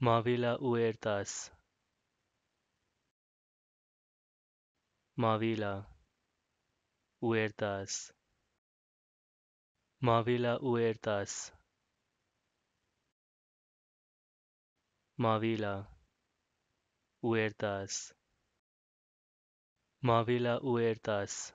Mavila Huertas Mavila Huertas Mavila Huertas Mavila Huertas Mavila Huertas